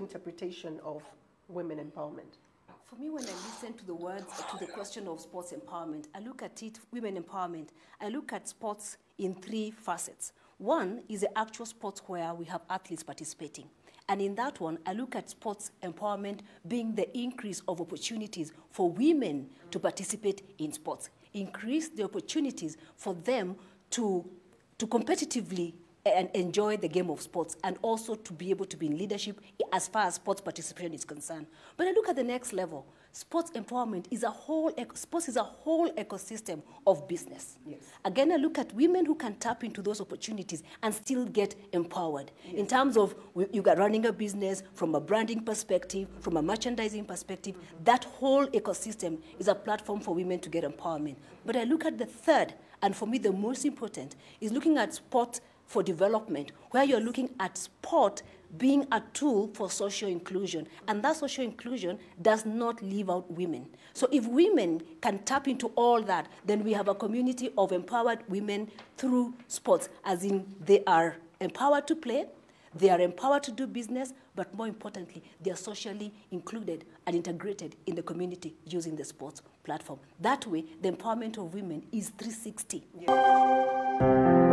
interpretation of women empowerment? For me, when I listen to the words, to the question of sports empowerment, I look at it, women empowerment, I look at sports in three facets. One is the actual sports where we have athletes participating. And in that one, I look at sports empowerment being the increase of opportunities for women to participate in sports, increase the opportunities for them to, to competitively and enjoy the game of sports and also to be able to be in leadership as far as sports participation is concerned. But I look at the next level. Sports empowerment is a whole, sports is a whole ecosystem of business. Yes. Again, I look at women who can tap into those opportunities and still get empowered yes. in terms of you got running a business from a branding perspective, from a merchandising perspective. Mm -hmm. That whole ecosystem is a platform for women to get empowerment. But I look at the third, and for me the most important, is looking at sport for development, where you're looking at sport being a tool for social inclusion. And that social inclusion does not leave out women. So if women can tap into all that, then we have a community of empowered women through sports, as in they are empowered to play, they are empowered to do business, but more importantly, they are socially included and integrated in the community using the sports platform. That way, the empowerment of women is 360. Yeah.